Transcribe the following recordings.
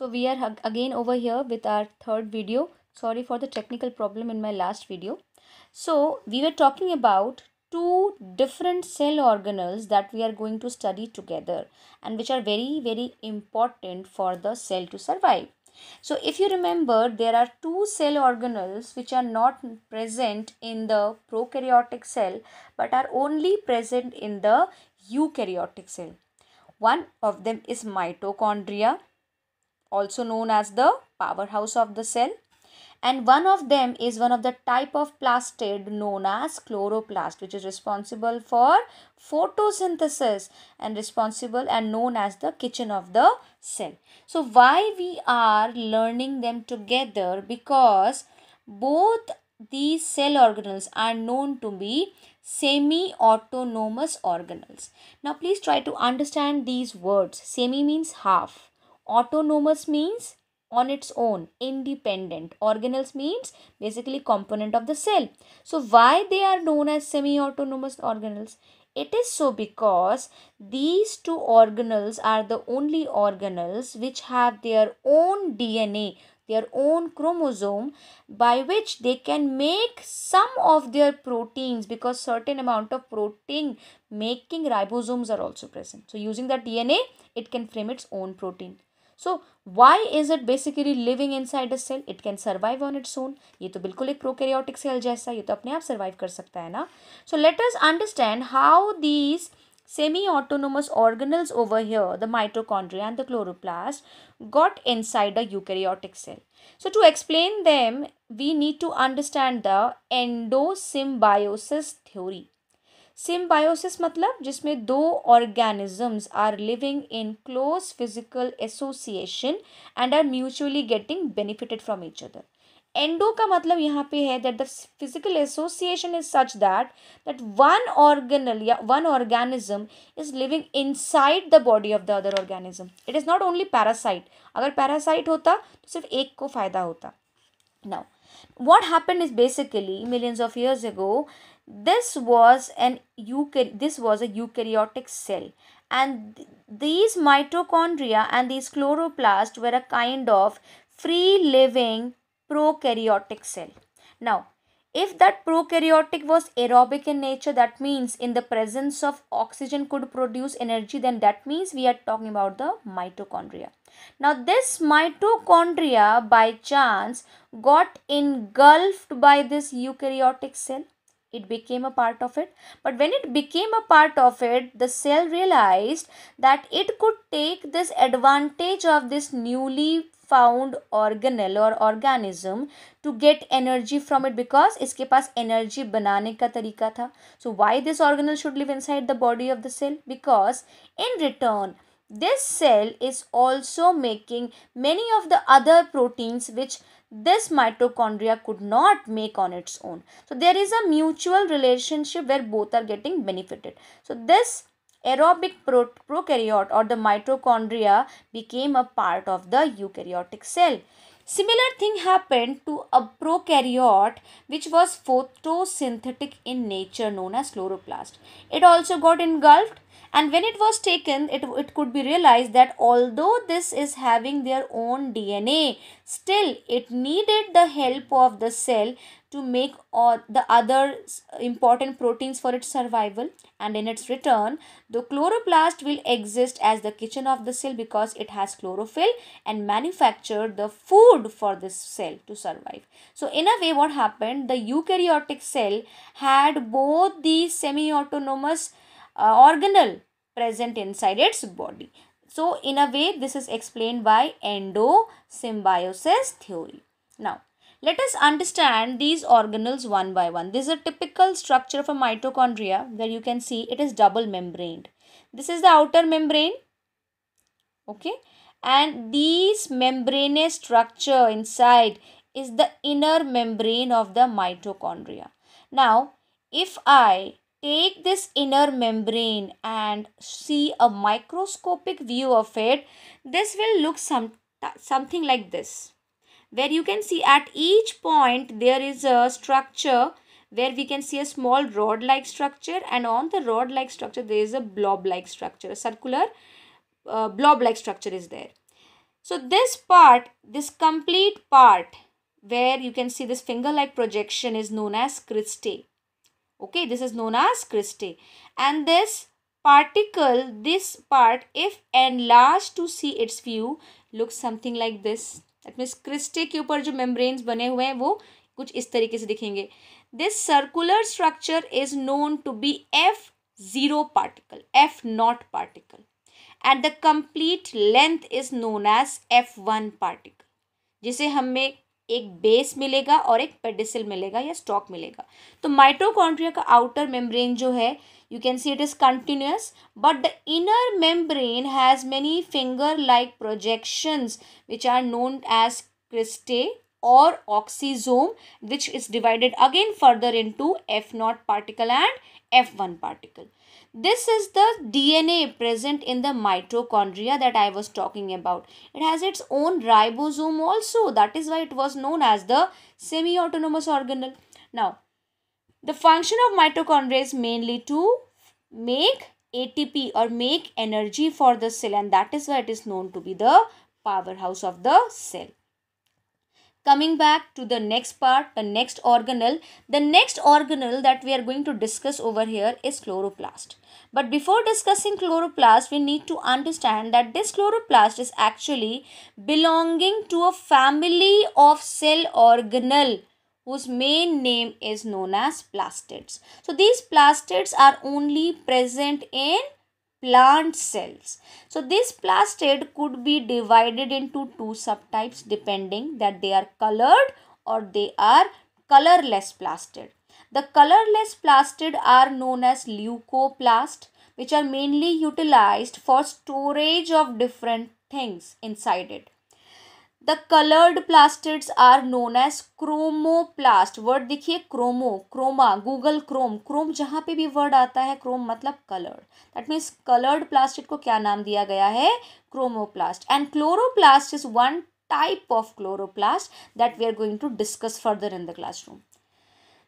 So we are again over here with our third video. Sorry for the technical problem in my last video. So we were talking about two different cell organelles that we are going to study together and which are very very important for the cell to survive. So if you remember there are two cell organelles which are not present in the prokaryotic cell but are only present in the eukaryotic cell. One of them is mitochondria also known as the powerhouse of the cell. And one of them is one of the type of plastid known as chloroplast which is responsible for photosynthesis and responsible and known as the kitchen of the cell. So why we are learning them together? Because both these cell organelles are known to be semi autonomous organelles. Now please try to understand these words. Semi means half autonomous means on its own independent. Organelles means basically component of the cell. So why they are known as semi autonomous organelles? It is so because these two organelles are the only organelles which have their own dna their own chromosome by which they can make some of their proteins because certain amount of protein making ribosomes are also present. So using that dna it can frame its own protein so Y is it basically living in side a cell it can survive on its own ये तो बिल्कुल एक prokaryotic cell जैसा ये तो अपने आप survive कर सकता है ना so let us understand how these semi-autonomous organelles over here, the mitochondria and the chloroplast, got inside a eukaryotic cell. So to explain them, we need to understand the endosymbiosis theory. Symbiosis मतलब जिसमें दो organisms are living in close physical association and are mutually getting benefited from each other endo का मतलब यहाँ पे है that the physical association is such that that one organelle या one organism is living inside the body of the other organism it is not only parasite अगर parasite होता तो सिर्फ़ एक को फ़ायदा होता। Now what happened is basically millions of years ago this was an this was a eukaryotic cell. And th these mitochondria and these chloroplasts were a kind of free living prokaryotic cell. Now if that prokaryotic was aerobic in nature that means in the presence of oxygen could produce energy then that means we are talking about the mitochondria. Now this mitochondria by chance got engulfed by this eukaryotic cell. It became a part of it. But when it became a part of it the cell realized that it could take this advantage of this newly found organelle or organism to get energy from it because इसके पास energy बनाने का तरीका था so why this organelle should live inside the body of the cell because in return this cell is also making many of the other proteins which this mitochondria could not make on its own. So there is a mutual relationship where both are getting benefited. So this aerobic pro prokaryote or the mitochondria became a part of the eukaryotic cell. Similar thing happened to a prokaryote which was photosynthetic in nature known as chloroplast. It also got engulfed and when it was taken it, it could be realized that although this is having their own dna still it needed the help of the cell to make all the other important proteins for its survival and in its return the chloroplast will exist as the kitchen of the cell because it has chlorophyll and manufacture the food for this cell to survive so in a way what happened the eukaryotic cell had both these semi autonomous uh, organelle present inside its body. So, in a way, this is explained by endosymbiosis theory. Now, let us understand these organelles one by one. This is a typical structure of a mitochondria where you can see it is double membraned. This is the outer membrane. Okay. And these membranous structure inside is the inner membrane of the mitochondria. Now, if I take this inner membrane and see a microscopic view of it, this will look some, something like this. Where you can see at each point there is a structure where we can see a small rod like structure and on the rod like structure there is a blob like structure, a circular uh, blob like structure is there. So this part, this complete part where you can see this finger-like projection is known as cristae. Okay, this is known as cristae. And this particle, this part, if enlarged to see its view, looks something like this. That means cristae के ऊपर जो membranes बने हुए हैं, वो कुछ इस तरीके से दिखेंगे। This circular structure is known to be F zero particle F not particle and the complete length is known as F one particle जिसे हमें एक बेस मिलेगा और एक पेडिसिल मिलेगा या स्टॉक मिलेगा। तो माइट्रोकॉन्ट्रिया का आउटर मेम्ब्रेन जो है You can see it is continuous but the inner membrane has many finger-like projections which are known as cristae or oxysome which is divided again further into F0 particle and F1 particle. This is the DNA present in the mitochondria that I was talking about. It has its own ribosome also that is why it was known as the semi-autonomous organelle. Now the function of mitochondria is mainly to make ATP or make energy for the cell and that is why it is known to be the powerhouse of the cell. Coming back to the next part, the next organelle. The next organelle that we are going to discuss over here is chloroplast. But before discussing chloroplast, we need to understand that this chloroplast is actually belonging to a family of cell organelle whose main name is known as plastids. So these plastids are only present in plant cells. So this plastid could be divided into two subtypes depending that they are colored or they are colorless plastid. The colorless plastid are known as leucoplast which are mainly utilized for storage of different things inside it. The coloured plastids are known as chromoplast word देखिए chromo chroma Google Chrome chrome जहाँ पे भी word आता है chrome मतलब coloured that means coloured plastic को क्या नाम दिया गया है? Chromoplast and chloroplast is one type of chloroplast that we are going to discuss further in the classroom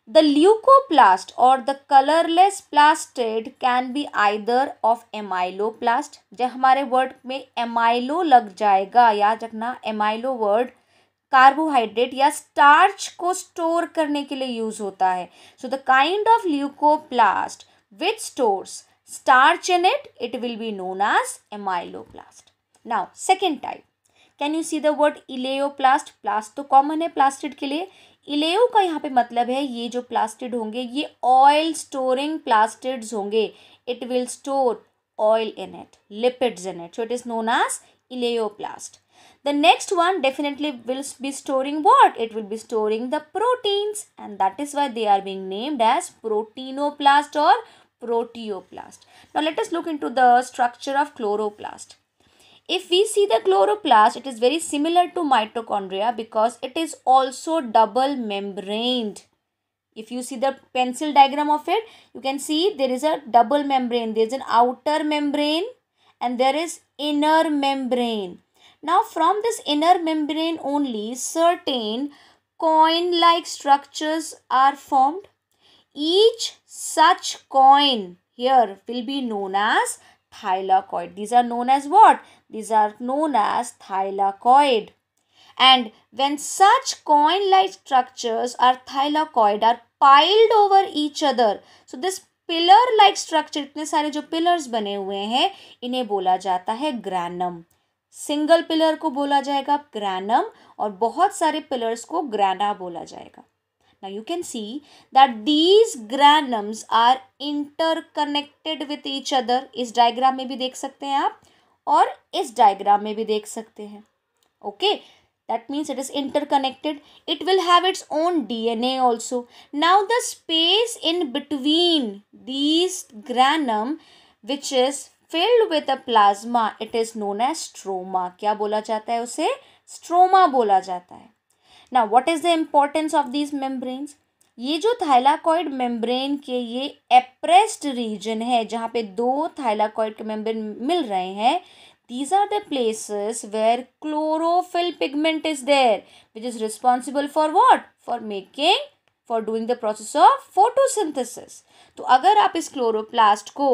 the leucoplast और the colourless plastid can be either of amyloplast जब हमारे word में एमाइलो लग जाएगा, याद रखना एमाइलो वर्ड कार्बोहाइड्रेट या starch को स्टोर करने के लिए यूज़ होता है। So the kind of leucoplast which store starch in it it will be known as amyloplast now second type can you see the word elaioplast plast तो common है plastid के लिए। इलेओ का यहाँ पे मतलब है, ये जो प्लास्टिड होंगे, ये ऑयल स्टोरिंग प्लास्टिड्स होंगे। It will store oil in it lipids in it so it is known as elaioplast the next one definitely will be storing what it will be storing the proteins and that is why they are being named as proteino और proteoplast latest look into the structure of chloroplast if we see the chloroplast, it is very similar to mitochondria because it is also double membraned. If you see the pencil diagram of it, you can see there is a double membrane. There is an outer membrane and there is inner membrane. Now from this inner membrane only certain coin-like structures are formed. Each such coin here will be known as thylakoid. These are known as what? These are known as thylakoid. And when such coin-like structures are thylakoid are piled over each other. So this pillar like structure इतने सारे जो pillars बने हुए हैं इन्हें बोला जाता है ग्रैनम सिंगल पिलर को बोला जाएगा ग्रैनम और बहुत सारे पिलर्स को ग्रैना बोला जाएगा Now you can see that these granums are interconnected with each other. इस डायग्राम में भी देख सकते हैं आप और इस डायग्राम में भी देख सकते हैं okay that means it is interconnected it will have its own dna also now the space in between these granum which is filled with a plasma it is known as stroma क्या बोला जाता है उसे stroma बोला जाता है ना what is the importance of these membranes ये जो थाइलाकॉइड मेम्ब्रेन के ये एप्रेस्ड रीजन है, जहाँ पे दो थाइलाकॉइड के मेम्ब्रेन मिल रहे हैं these are the places where chlorophyll pigment is there which is responsible for what for making for doing the process of photosynthesis तो अगर आप इस क्लोरोप्लास्ट को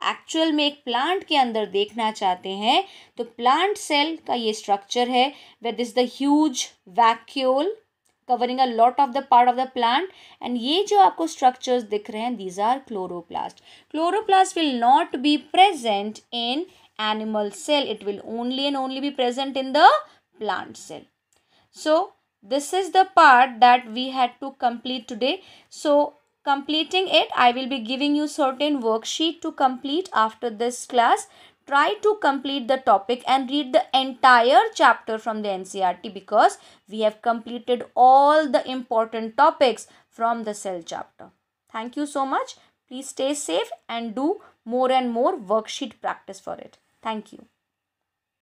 एक्चुअल में एक प्लांट के अंदर देखना चाहते हैं तो प्लांट सेल का ये स्ट्रक्चर है where is the huge vacuole covering a lot of the part of the plant and ये जो आपको स्ट्रक्चर्स दिख रहे हैं these are chloroplast chloroplast will not be present in animal cell. It will only and only be present in the plant cell. So, this is the part that we had to complete today. So completing it i will be giving you certain worksheet to complete after this class. Try to complete the topic and read the entire chapter from the ncert because we have completed all the important topics from the cell chapter. Thank you so much. Please stay safe and do more and more worksheet practice for it. Thank you